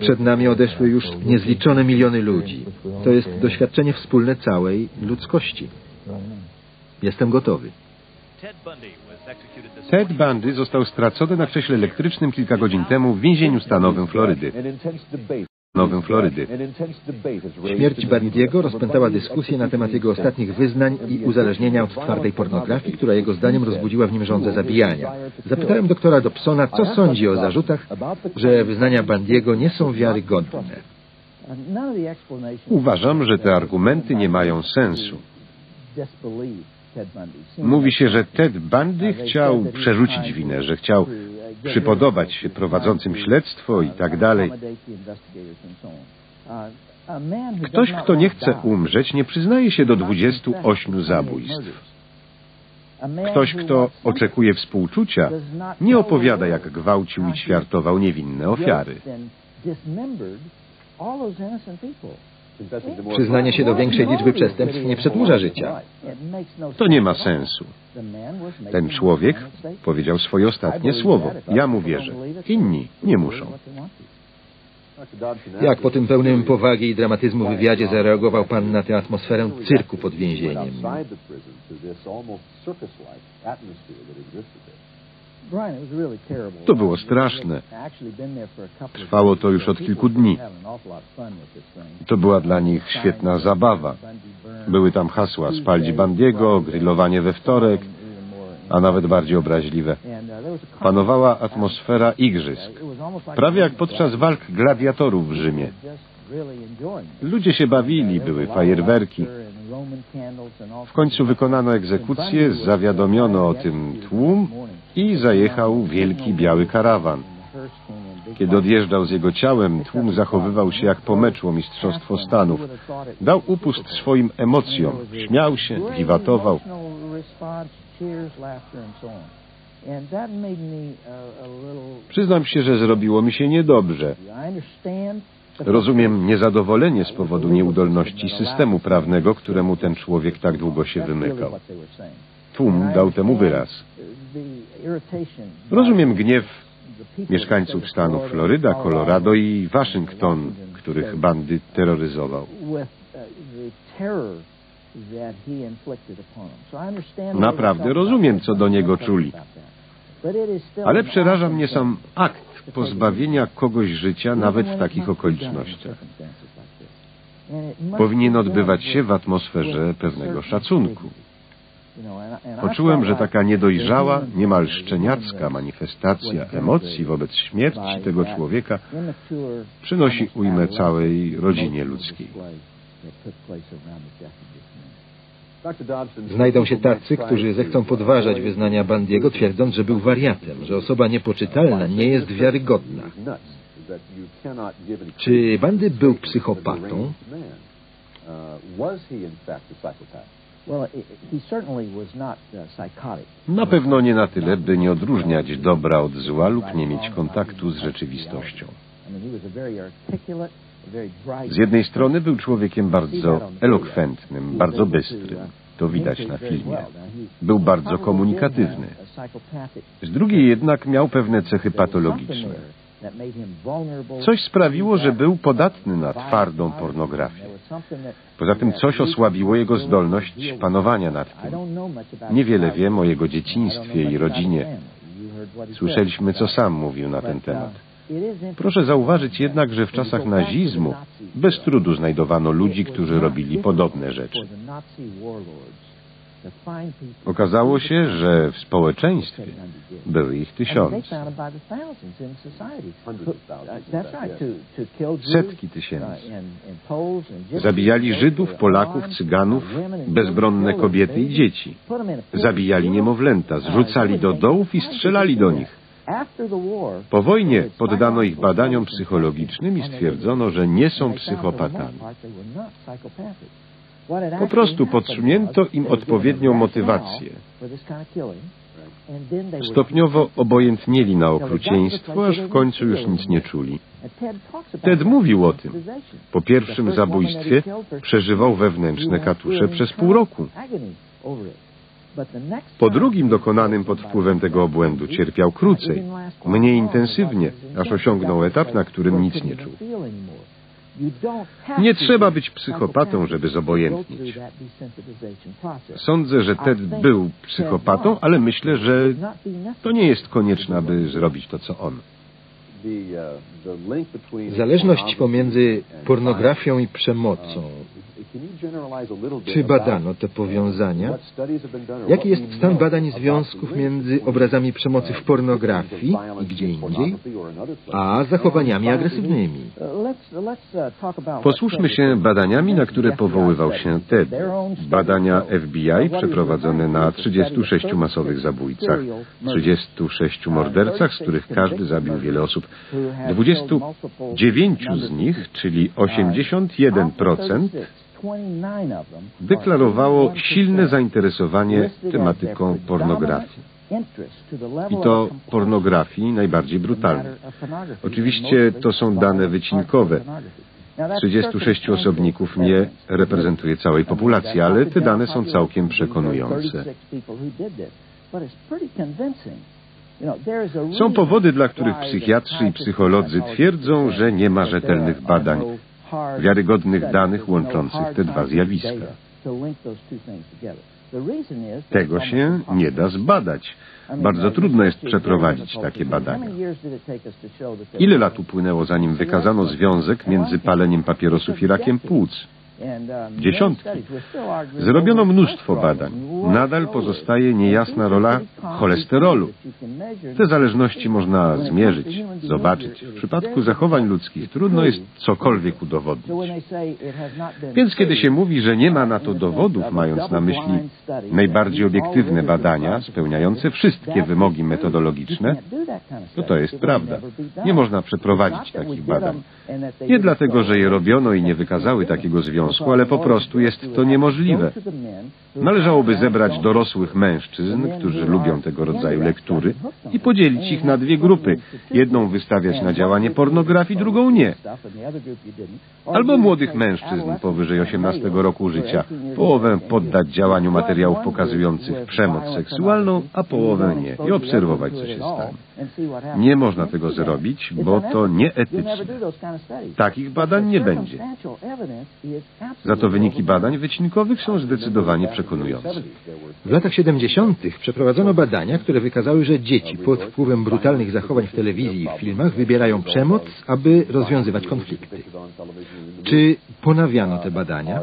Przed nami odeszły już niezliczone miliony ludzi. To jest doświadczenie wspólne całej ludzkości. Jestem gotowy. Ted Bundy został stracony na krześle elektrycznym kilka godzin temu w więzieniu stanowym Florydy. Nowym Florydy. Śmierć Bandiego rozpętała dyskusję na temat jego ostatnich wyznań i uzależnienia od twardej pornografii, która jego zdaniem rozbudziła w nim żądzę zabijania. Zapytałem doktora Dobsona, co sądzi o zarzutach, że wyznania Bandiego nie są wiarygodne. Uważam, że te argumenty nie mają sensu. Mówi się, że Ted Bundy chciał przerzucić winę, że chciał przypodobać się prowadzącym śledztwo i tak dalej. Ktoś, kto nie chce umrzeć, nie przyznaje się do 28 zabójstw. Ktoś, kto oczekuje współczucia, nie opowiada, jak gwałcił i ćwiartował niewinne ofiary. Przyznanie się do większej liczby przestępstw nie przedłuża życia. To nie ma sensu. Ten człowiek powiedział swoje ostatnie słowo. Ja mu wierzę. Inni nie muszą. Jak po tym pełnym powagi i dramatyzmu wywiadzie zareagował pan na tę atmosferę cyrku pod więzieniem? To było straszne. Trwało to już od kilku dni. To była dla nich świetna zabawa. Były tam hasła spalić Bandiego, grillowanie we wtorek, a nawet bardziej obraźliwe. Panowała atmosfera igrzysk. Prawie jak podczas walk gladiatorów w Rzymie. Ludzie się bawili, były fajerwerki. W końcu wykonano egzekucję, zawiadomiono o tym tłum i zajechał wielki biały karawan. Kiedy odjeżdżał z jego ciałem, tłum zachowywał się jak po meczu o Mistrzostwo Stanów. Dał upust swoim emocjom, śmiał się, wiwatował. Przyznam się, że zrobiło mi się niedobrze. Rozumiem niezadowolenie z powodu nieudolności systemu prawnego, któremu ten człowiek tak długo się wymykał. Tłum dał temu wyraz. Rozumiem gniew mieszkańców stanów Floryda, Colorado i Waszyngton, których bandy terroryzował. Naprawdę rozumiem, co do niego czuli. Ale przeraża mnie sam akt pozbawienia kogoś życia nawet w takich okolicznościach. Powinien odbywać się w atmosferze pewnego szacunku. Poczułem, że taka niedojrzała, niemal szczeniacka manifestacja emocji wobec śmierci tego człowieka przynosi ujmę całej rodzinie ludzkiej. Znajdą się tacy, którzy zechcą podważać wyznania Bandiego, twierdząc, że był wariatem, że osoba niepoczytalna nie jest wiarygodna. Czy Bandy był psychopatą? Na pewno nie na tyle, by nie odróżniać dobra od zła lub nie mieć kontaktu z rzeczywistością. Z jednej strony był człowiekiem bardzo elokwentnym, bardzo bystrym. To widać na filmie. Był bardzo komunikatywny. Z drugiej jednak miał pewne cechy patologiczne. Coś sprawiło, że był podatny na twardą pornografię. Poza tym coś osłabiło jego zdolność panowania nad tym. Niewiele wiem o jego dzieciństwie i rodzinie. Słyszeliśmy, co sam mówił na ten temat. Proszę zauważyć jednak, że w czasach nazizmu bez trudu znajdowano ludzi, którzy robili podobne rzeczy. Okazało się, że w społeczeństwie były ich tysiące, setki tysięcy. Zabijali Żydów, Polaków, Cyganów, bezbronne kobiety i dzieci. Zabijali niemowlęta, zrzucali do dołów i strzelali do nich. Po wojnie poddano ich badaniom psychologicznym i stwierdzono, że nie są psychopatami. Po prostu podsunięto im odpowiednią motywację. Stopniowo obojętnieli na okrucieństwo, aż w końcu już nic nie czuli. Ted mówił o tym. Po pierwszym zabójstwie przeżywał wewnętrzne katusze przez pół roku. Po drugim dokonanym pod wpływem tego obłędu cierpiał krócej, mniej intensywnie, aż osiągnął etap, na którym nic nie czuł. Nie trzeba być psychopatą, żeby zobojętnieć. Sądzę, że Ted był psychopatą, ale myślę, że to nie jest konieczne, aby zrobić to, co on. Zależność pomiędzy pornografią i przemocą. Czy badano te powiązania? Jaki jest stan badań związków między obrazami przemocy w pornografii i gdzie indziej, a zachowaniami agresywnymi? Posłuszmy się badaniami, na które powoływał się Ted. Badania FBI przeprowadzone na 36 masowych zabójcach, 36 mordercach, z których każdy zabił wiele osób. 29 z nich, czyli 81%, deklarowało silne zainteresowanie tematyką pornografii. I to pornografii najbardziej brutalnej. Oczywiście to są dane wycinkowe. 36 osobników nie reprezentuje całej populacji, ale te dane są całkiem przekonujące. Są powody, dla których psychiatrzy i psycholodzy twierdzą, że nie ma rzetelnych badań, wiarygodnych danych łączących te dwa zjawiska. Tego się nie da zbadać. Bardzo trudno jest przeprowadzić takie badania. Ile lat upłynęło, zanim wykazano związek między paleniem papierosów i rakiem płuc? Dziesiątki. Zrobiono mnóstwo badań. Nadal pozostaje niejasna rola cholesterolu. Te zależności można zmierzyć, zobaczyć. W przypadku zachowań ludzkich trudno jest cokolwiek udowodnić. Więc kiedy się mówi, że nie ma na to dowodów, mając na myśli najbardziej obiektywne badania, spełniające wszystkie wymogi metodologiczne, to to jest prawda. Nie można przeprowadzić takich badań. Nie dlatego, że je robiono i nie wykazały takiego związku, ale po prostu jest to niemożliwe. Należałoby zebrać dorosłych mężczyzn, którzy lubią tego rodzaju lektury i podzielić ich na dwie grupy. Jedną wystawiać na działanie pornografii, drugą nie. Albo młodych mężczyzn powyżej 18 roku życia. Połowę poddać działaniu materiałów pokazujących przemoc seksualną, a połowę nie. I obserwować, co się stanie. Nie można tego zrobić, bo to nieetyczne. Takich badań nie będzie. Za to wyniki badań wycinkowych są zdecydowanie przekonujące. W latach 70. przeprowadzono badania, które wykazały, że dzieci pod wpływem brutalnych zachowań w telewizji i w filmach wybierają przemoc, aby rozwiązywać konflikty. Czy ponawiano te badania?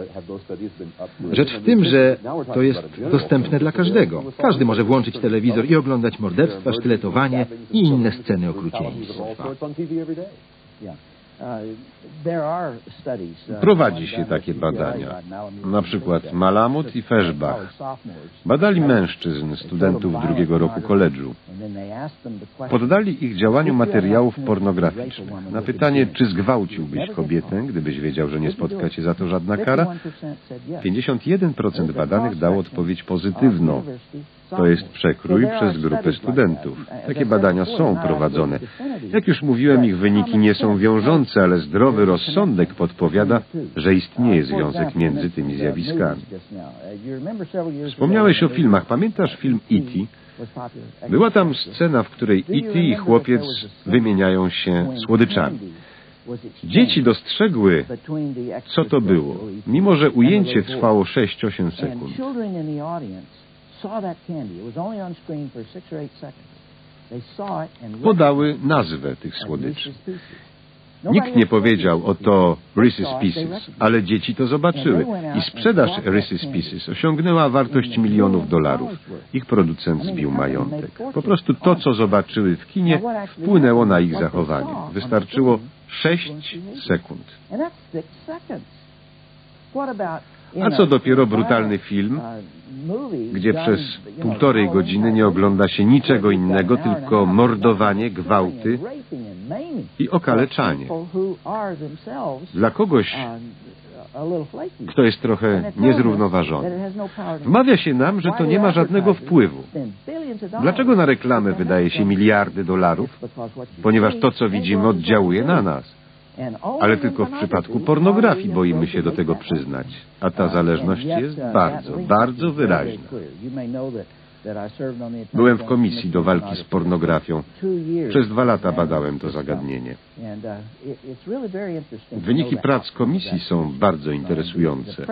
Rzecz w tym, że to jest dostępne dla każdego. Każdy może włączyć telewizor i oglądać morderstwa, sztyletowanie i inne sceny okrucieństwa. Prowadzi się takie badania. Na przykład Malamut i Feshbach badali mężczyzn, studentów drugiego roku koledżu. Poddali ich działaniu materiałów pornograficznych. Na pytanie, czy zgwałciłbyś kobietę, gdybyś wiedział, że nie spotka cię za to żadna kara, 51% badanych dało odpowiedź pozytywną. To jest przekrój przez grupę studentów. Takie badania są prowadzone. Jak już mówiłem, ich wyniki nie są wiążące, ale zdrowy rozsądek podpowiada, że istnieje związek między tymi zjawiskami. Wspomniałeś o filmach. Pamiętasz film E.T.? Była tam scena, w której E.T. i chłopiec wymieniają się słodyczami. Dzieci dostrzegły, co to było, mimo że ujęcie trwało 6-8 sekund. Podały nazwę tych słodyczy. Nikt nie powiedział oto Reese's Pieces, ale dzieci to zobaczyły i sprzedaż Reese's Pieces osiągnęła wartość milionów dolarów. Ich producent zbił majątek. Po prostu to, co zobaczyły w kinie, wpłynęło na ich zachowanie. Wystarczyło 6 sekund. A co dopiero brutalny film, gdzie przez półtorej godziny nie ogląda się niczego innego, tylko mordowanie, gwałty i okaleczanie. Dla kogoś, kto jest trochę niezrównoważony. Wmawia się nam, że to nie ma żadnego wpływu. Dlaczego na reklamę wydaje się miliardy dolarów? Ponieważ to, co widzimy, oddziałuje na nas. Ale tylko w przypadku pornografii boimy się do tego przyznać. A ta zależność jest bardzo, bardzo wyraźna. Byłem w komisji do walki z pornografią. Przez dwa lata badałem to zagadnienie. Wyniki prac komisji są bardzo interesujące.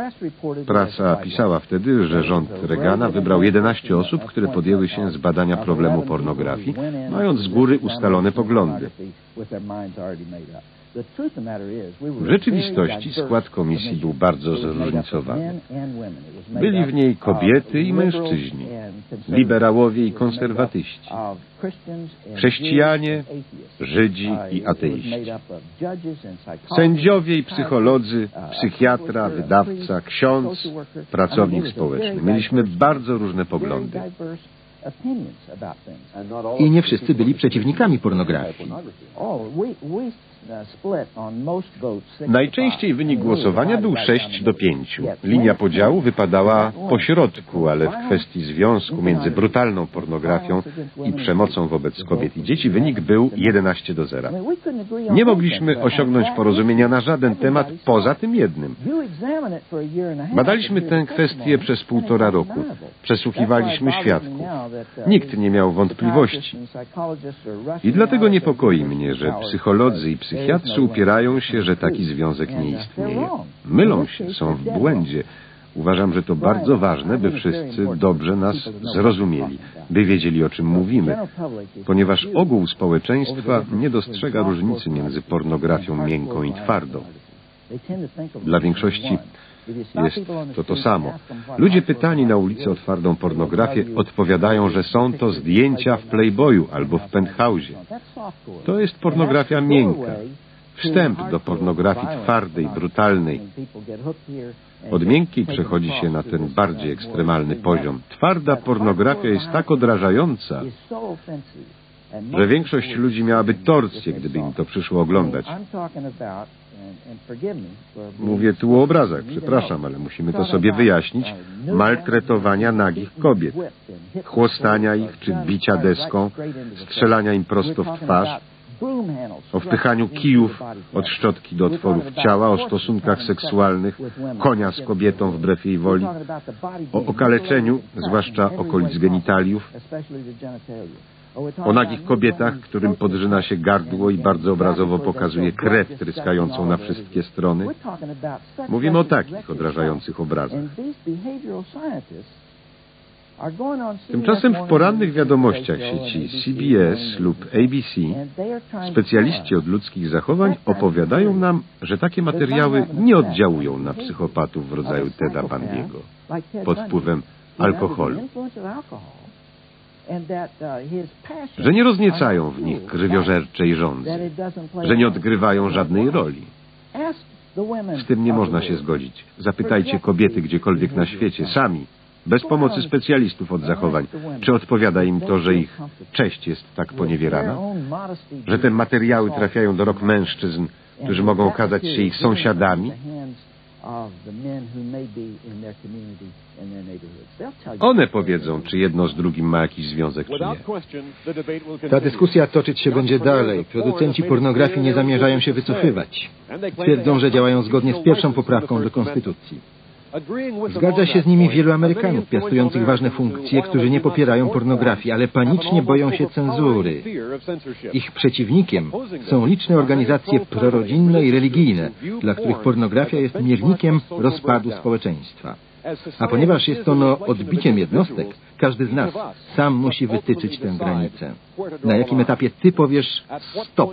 Prasa pisała wtedy, że rząd Reagana wybrał 11 osób, które podjęły się zbadania problemu pornografii, mając z góry ustalone poglądy. W rzeczywistości skład komisji był bardzo zróżnicowany. Byli w niej kobiety i mężczyźni, liberałowie i konserwatyści, chrześcijanie, Żydzi i ateiści, sędziowie i psycholodzy, psychiatra, wydawca, ksiądz, pracownik społeczny. Mieliśmy bardzo różne poglądy. I nie wszyscy byli przeciwnikami pornografii. Najczęściej wynik głosowania był 6 do 5. Linia podziału wypadała po środku, ale w kwestii związku między brutalną pornografią i przemocą wobec kobiet i dzieci wynik był 11 do 0. Nie mogliśmy osiągnąć porozumienia na żaden temat poza tym jednym. Badaliśmy tę kwestię przez półtora roku. Przesłuchiwaliśmy świadków. Nikt nie miał wątpliwości. I dlatego niepokoi mnie, że psycholodzy i psychiatrzy upierają się, że taki związek nie istnieje. Mylą się, są w błędzie. Uważam, że to bardzo ważne, by wszyscy dobrze nas zrozumieli, by wiedzieli, o czym mówimy, ponieważ ogół społeczeństwa nie dostrzega różnicy między pornografią miękką i twardą. Dla większości jest to to samo. Ludzie pytani na ulicy o twardą pornografię odpowiadają, że są to zdjęcia w Playboyu albo w Penthouse'ie. To jest pornografia miękka. Wstęp do pornografii twardej, brutalnej. Od miękkiej przechodzi się na ten bardziej ekstremalny poziom. Twarda pornografia jest tak odrażająca, że większość ludzi miałaby torcję, gdyby im to przyszło oglądać. Mówię tu o obrazach, przepraszam, ale musimy to sobie wyjaśnić. Maltretowania nagich kobiet, chłostania ich czy bicia deską, strzelania im prosto w twarz, o wpychaniu kijów od szczotki do otworów ciała, o stosunkach seksualnych, konia z kobietą wbrew jej woli, o okaleczeniu, zwłaszcza okolic genitaliów, o nagich kobietach, którym podrzyna się gardło i bardzo obrazowo pokazuje krew tryskającą na wszystkie strony. Mówimy o takich odrażających obrazach. Tymczasem w porannych wiadomościach sieci CBS lub ABC specjaliści od ludzkich zachowań opowiadają nam, że takie materiały nie oddziałują na psychopatów w rodzaju Teda Bundy'ego pod wpływem alkoholu że nie rozniecają w nich krwiożerczej żądzy, że nie odgrywają żadnej roli. Z tym nie można się zgodzić. Zapytajcie kobiety gdziekolwiek na świecie, sami, bez pomocy specjalistów od zachowań, czy odpowiada im to, że ich cześć jest tak poniewierana, że te materiały trafiają do rąk mężczyzn, którzy mogą okazać się ich sąsiadami, one powiedzą, czy jedno z drugim ma jakiś związek, czy nie. Ta dyskusja toczyć się będzie dalej. Producenci pornografii nie zamierzają się wycofywać. Twierdzą, że działają zgodnie z pierwszą poprawką do Konstytucji. Zgadza się z nimi wielu Amerykanów piastujących ważne funkcje, którzy nie popierają pornografii, ale panicznie boją się cenzury. Ich przeciwnikiem są liczne organizacje prorodzinne i religijne, dla których pornografia jest miernikiem rozpadu społeczeństwa. A ponieważ jest ono odbiciem jednostek, każdy z nas sam musi wytyczyć tę granicę. Na jakim etapie ty powiesz stop?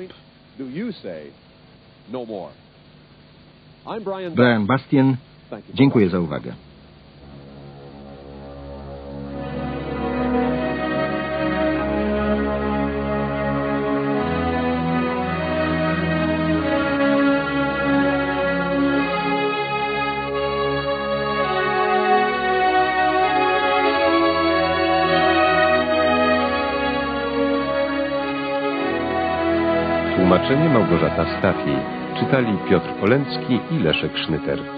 Brian Bastien, dziękuję za uwagę. Tłumaczenie Małgorzata Stafiej. Czytali Piotr Polęcki i Leszek Sznyter.